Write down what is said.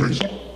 Entendi.